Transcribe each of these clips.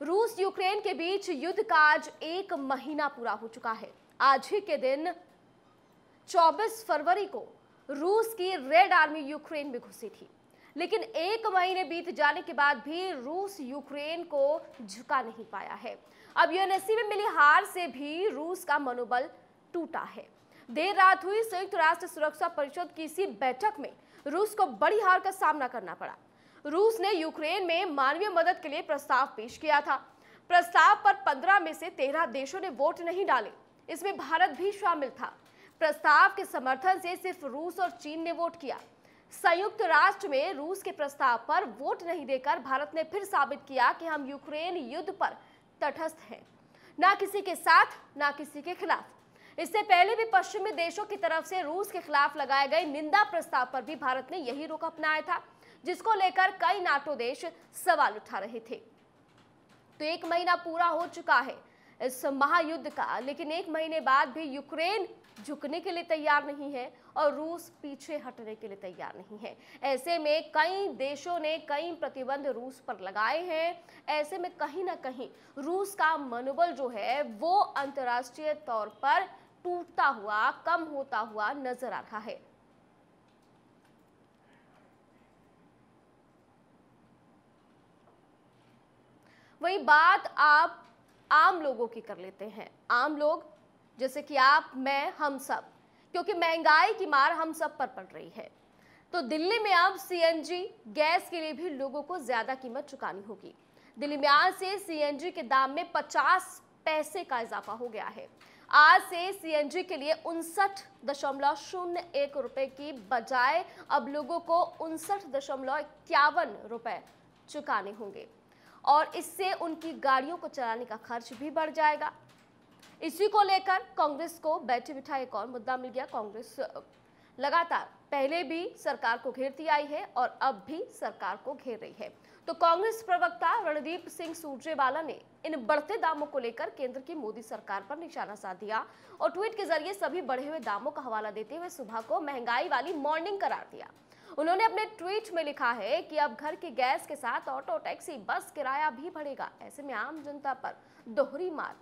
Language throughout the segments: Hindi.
रूस यूक्रेन के बीच युद्ध का आज एक महीना पूरा हो चुका है। आज ही के दिन 24 फरवरी को रूस की रेड आर्मी यूक्रेन में घुसी थी। लेकिन एक महीने बीत जाने के बाद भी रूस यूक्रेन को झुका नहीं पाया है। अब यूएनएससी में मिली हार से भी रूस का मनोबल टूटा है। देर रात हुई संयुक्त राष्ट्र सुरक्षा परिषद की इसी बैठक में रूस को बड़ी हार का सामना करना पड़ा। रूस ने यूक्रेन में मानवीय मदद के लिए प्रस्ताव पेश किया था। प्रस्ताव पर 15 में से 13 देशों ने वोट नहीं डाले। इसमें भारत भी शामिल था। प्रस्ताव के समर्थन से सिर्फ़ रूस और चीन ने वोट किया। संयुक्त राष्ट्र में रूस के प्रस्ताव पर वोट नहीं देकर भारत ने फिर साबित किया कि हम यूक्रेन युद्ध पर तटस्थ हैं। ना किसी के साथ, ना किसी के खिलाफ। इससे पहले भी पश्चिमी देशों की तरफ़ से रूस के खिलाफ लगाए गए निंदा प्रस्ताव पर भी भारत ने यही रुख अपनाया था। जिसको लेकर कई नाटो देश सवाल उठा रहे थे। तो एक महीना पूरा हो चुका है इस महायुद्ध का, लेकिन एक महीने बाद भी यूक्रेन झुकने के लिए तैयार नहीं है और रूस पीछे हटने के लिए तैयार नहीं है। ऐसे में कई देशों ने कई प्रतिबंध रूस पर लगाए हैं। ऐसे में कहीं ना कहीं रूस का मनोबल जो है, वो अंतर्राष्ट्रीय तौर पर टूटता हुआ, कम होता हुआ नज़र आ रहा है। वही बात आप आम लोगों की कर लेते हैं। आम लोग, जैसे कि आप, मैं, हम सब, क्योंकि महँगाई की मार हम सब पर पड़ रही है। तो दिल्ली में अब सीएनजी गैस के लिए भी लोगों को ज़्यादा कीमत चुकानी होगी। दिल्ली में आज से सीएनजी के दाम में 50 पैसे का इजाफा हो गया है। आज से सीएनजी के लिए उनसठ दशमलव शून्य एक रुपए की बजाय अब लोगों को उनसठ दशमलव इक्यावन रुपए चुकाने होंगे। और इससे उनकी गाड़ियों को चलाने का खर्च भी बढ़ जाएगा। इसी को लेकर कांग्रेस को बैठे बिठाए एक और मुद्दा मिल गया। कांग्रेस लगातार पहले भी सरकार को घेरती आई है और अब भी सरकार को घेर रही है। तो कांग्रेस प्रवक्ता रणदीप सिंह सुरजेवाला ने इन बढ़ते दामों को लेकर केंद्र की मोदी सरकार पर निशाना साध दिया और ट्वीट के ज़रिए सभी बढ़े हुए दामों का हवाला देते हुए सुबह को महँगाई वाली मॉर्निंग करार दिया। उन्होंने अपने ट्वीट में लिखा है कि अब घर की गैस के साथ ऑटो, टैक्सी, बस, किराया भी बढ़ेगा। ऐसे में आम जनता पर दोहरी मार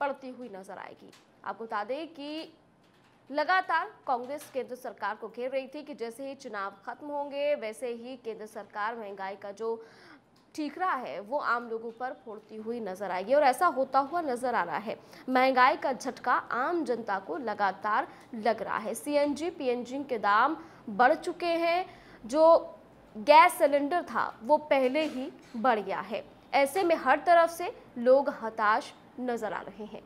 पड़ती हुई नज़र आएगी। आपको बता दें कि लगातार कांग्रेस केंद्र सरकार को घेर रही थी कि जैसे ही चुनाव खत्म होंगे, वैसे ही केंद्र सरकार महँगाई का जो ठीकरा है, वो आम लोगों पर फोड़ती हुई नज़र आएगी और ऐसा होता हुआ नज़र आ रहा है। महँगाई का झटका आम जनता को लगातार लग रहा है। सीएनजी पीएनजी के दाम बढ़ चुके हैं। जो गैस सिलेंडर था, वो पहले ही बढ़ गया है। ऐसे में हर तरफ़ से लोग हताश नज़र आ रहे हैं।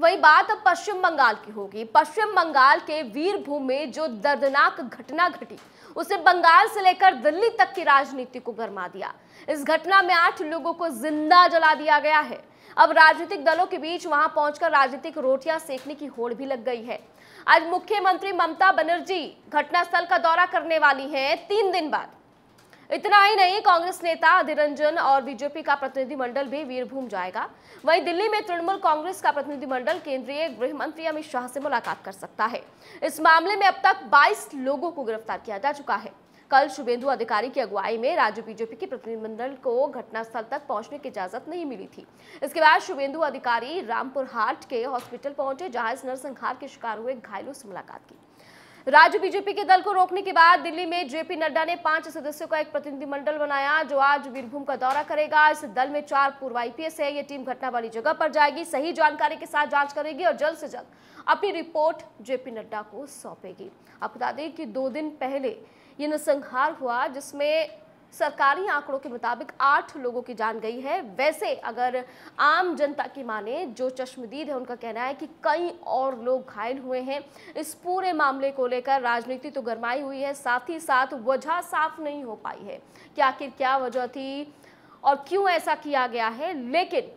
वही बात अब पश्चिम बंगाल की होगी। पश्चिम बंगाल के वीरभूम में जो दर्दनाक घटना घटी, उसे बंगाल से लेकर दिल्ली तक की राजनीति को गरमा दिया। इस घटना में आठ लोगों को ज़िंदा जला दिया गया है। अब राजनीतिक दलों के बीच वहाँ पहुंचकर राजनीतिक रोटियाँ सेकने की होड़ भी लग गई है। आज मुख्यमंत्री ममता बनर्जी घटनास्थल का दौरा करने वाली हैं। तीन दिन बाद इतना ही नहीं, कांग्रेस नेता अधीर रंजन और बीजेपी का प्रतिनिधिमंडल भी वीरभूम जाएगा। वहीं दिल्ली में तृणमूल कांग्रेस का प्रतिनिधिमंडल केंद्रीय गृह मंत्री अमित शाह से मुलाकात कर सकता है। इस मामले में अब तक 22 लोगों को गिरफ़्तार किया जा चुका है। कल शुभेंदु अधिकारी की अगुवाई में राज्य बीजेपी के प्रतिनिधिमंडल को घटनास्थल तक पहुँचने की इजाज़त नहीं मिली थी। इसके बाद शुभेंदु अधिकारी रामपुर हाट के हॉस्पिटल पहुँचे, जहाँ इस नरसंहार के शिकार हुए घायलों से मुलाकात की। राज्य बीजेपी के दल को रोकने के बाद दिल्ली में जेपी नड्डा ने पाँच सदस्यों का एक प्रतिनिधिमंडल बनाया, जो आज वीरभूम का दौरा करेगा। इस दल में चार पूर्व आईपीएस है। ये टीम घटना वाली जगह पर जाएगी, सही जानकारी के साथ जाँच करेगी और जल्द से जल्द अपनी रिपोर्ट जेपी नड्डा को सौंपेगी। आप बता दें कि दो दिन पहले ये नरसंहार हुआ, जिसमें सरकारी आंकड़ों के मुताबिक आठ लोगों की जान गई है। वैसे अगर आम जनता की माने, जो चश्मदीद है, उनका कहना है कि कई और लोग घायल हुए हैं। इस पूरे मामले को लेकर राजनीति तो गरमाई हुई है, साथ ही साथ वजह साफ़ नहीं हो पाई है कि आखिर क्या वजह थी और क्यों ऐसा किया गया है। लेकिन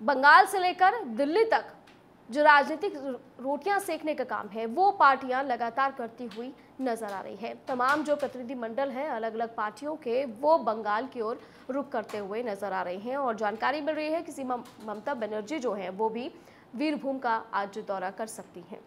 बंगाल से लेकर दिल्ली तक जो राजनीतिक रोटियाँ सेकने का काम है, वो पार्टियाँ लगातार करती हुई नज़र आ रही है। तमाम जो प्रतिनिधि मंडल हैं अलग अलग पार्टियों के, वो बंगाल की ओर रुख करते हुए नज़र आ रहे हैं और जानकारी मिल रही है कि सीमा ममता बनर्जी जो है, वो भी वीरभूम का आज दौरा कर सकती हैं।